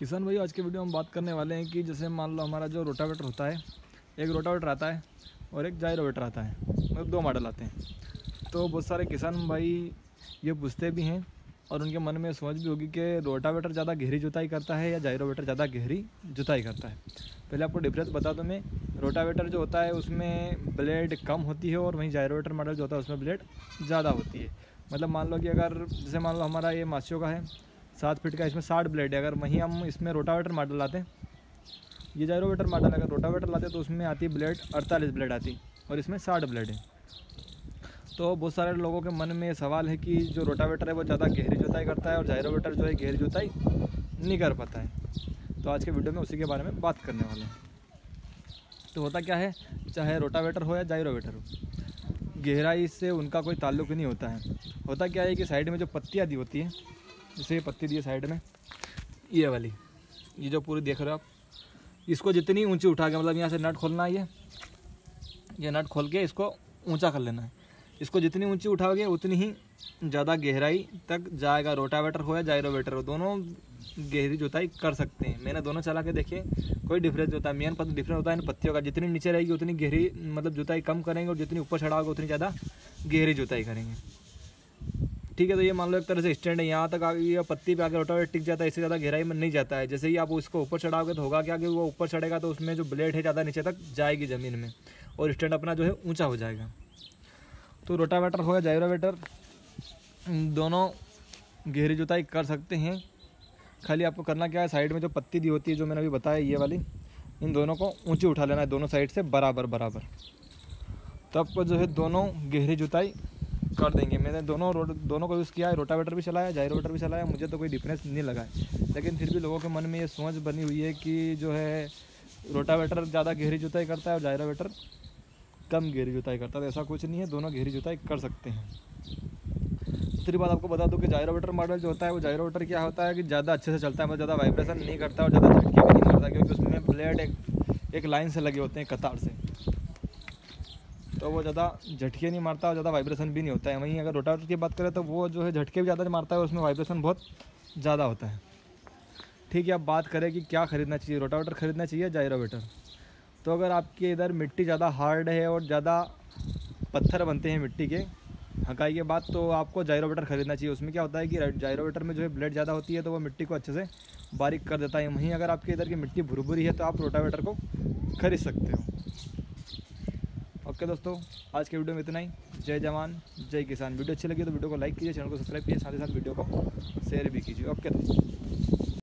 किसान भाई, आज के वीडियो में बात करने वाले हैं कि जैसे मान लो हमारा जो रोटावेटर होता है, एक रोटावेटर आता है और एक जायरोवेटर आता है। मतलब दो मॉडल आते हैं। तो बहुत सारे किसान भाई ये पूछते भी हैं और उनके मन में समझ भी होगी कि रोटावेटर ज़्यादा गहरी जुताई करता है या जायरोवेटर ज़्यादा गहरी जुताई करता है। पहले आपको डिफरेंस बता दूँ मैं। रोटावेटर जो होता है, उसमें ब्लेड कम होती है और वहीं जायरोवेटर मॉडल जो होता है, उसमें ब्लेड ज़्यादा होती है। मतलब मान लो कि अगर, जैसे मान लो हमारा ये मासियों का है सात फीट का, इसमें साठ ब्लेड है। अगर वहीं हम इसमें रोटावेटर मॉडल लाते हैं, ये जायरोवेटर मॉडल अगर रोटावेटर लाते तो उसमें आती ब्लेड, अड़तालीस ब्लेड आती और इसमें साठ ब्लेड है। तो बहुत सारे लोगों के मन में ये सवाल है कि जो रोटावेटर है, वो ज़्यादा गहरी जुताई करता है और जायरोवेटर जो है, गहरी जुताई नहीं कर पाता है। तो आज के वीडियो में उसी के बारे में बात करने वाले हैं। तो होता क्या है, चाहे रोटावेटर हो या जायरोवेटर हो, गहराई से उनका कोई ताल्लुक नहीं होता है। होता क्या है कि साइड में जो पत्तियाँ दी होती हैं जैसे ये पत्ती दी है साइड में। ये वाली, ये जो पूरी देख रहे हो आप, इसको जितनी ऊँची उठा के मतलब यहाँ से नट खोलना है ये ये नट खोल के इसको ऊँचा कर लेना है। इसको जितनी ऊँची उठाओगे, उतनी ही ज़्यादा गहराई तक जाएगा, रोटावेटर हो या जायरोवेटर हो, दोनों गहरी जुताई कर सकते हैं। मैंने दोनों चला के देखे कोई डिफरेंस होता है मेन पत्ती डिफरेंस होता है इन पत्तियों का। जितनी नीचे रहेगी, उतनी गहरी मतलब जुताई कम करेंगे और जितनी ऊपर चढ़ाओगे, उतनी ज़्यादा गहरी जुताई करेंगे। ठीक है तो ये मान लो एक तरह से स्टैंड है, यहाँ तक आ ये पत्ती पे आकर रोटावेटर टिक जाता है, इससे ज़्यादा गहराई में नहीं जाता है। जैसे ही आप उसको ऊपर चढ़ाओगे तो होगा क्या कि वो ऊपर चढ़ेगा तो उसमें जो ब्लेड है ज़्यादा नीचे तक जाएगी ज़मीन में और स्टैंड अपना जो है ऊँचा हो जाएगा। तो रोटावेटर हो या जायरोवेटर दोनों गहरी जुताई कर सकते हैं। खाली आपको करना क्या है, साइड में जो पत्ती दी होती है, जो मैंने अभी बताया, ये वाली, इन दोनों को ऊँची उठा लेना है, दोनों साइड से बराबर बराबर। तो आपको जो है दोनों गहरी जुताई कर देंगे। मैंने दोनों रोड, दोनों को यूज़ किया है, रोटावेटर भी चलाया जायरोवेटर भी चलाया, मुझे तो कोई डिफरेंस नहीं लगा है। लेकिन फिर भी लोगों के मन में ये सोच बनी हुई है कि जो है, रोटावेटर ज़्यादा गहरी जुताई करता है और जायरोवेटर कम गहरी जुताई करता है। तो ऐसा कुछ नहीं है, दोनों गहरी जुताई कर सकते हैं। दूसरी बात आपको बता दूँ कि जायरोवेटर मॉडल जो होता है, वो जायरोवेटर क्या होता है कि ज़्यादा अच्छे से चलता है मतलब ज़्यादा वाइब्रेशन नहीं करता और ज़्यादा झटके भी नहीं मारता, क्योंकि उसमें ब्लेड एक एक लाइन से लगे होते हैं, कतार से। तो वो ज़्यादा झटके नहीं मारता और ज़्यादा वाइब्रेशन भी नहीं होता है। वहीं अगर रोटावेटर की बात करें तो वो जो है झटके भी ज़्यादा मारता है उसमें वाइब्रेशन बहुत ज़्यादा होता है। ठीक है, अब बात करें कि क्या खरीदना चाहिए? रोटावेटर खरीदना चाहिए जायरोवेटर तो अगर आपके इधर मिट्टी ज़्यादा हार्ड है और ज़्यादा पत्थर बनते हैं मिट्टी के, हकाई के बाद तो आपको जायरोवेटर खरीदना चाहिए। उसमें क्या होता है कि जायरोवेटर में जो है ब्लेड ज़्यादा होती है तो वो मिट्टी को अच्छे से बारीक कर देता है। वहीं अगर आपके इधर की मिट्टी भुरभुरी है तो आप रोटावेटर को खरीद सकते हो। ओके दोस्तों, आज के वीडियो में इतना ही। जय जवान, जय किसान। वीडियो अच्छी लगी तो वीडियो को लाइक कीजिए, चैनल को सब्सक्राइब कीजिए, साथ ही साथ वीडियो को शेयर भी कीजिए। ओके दोस्तों।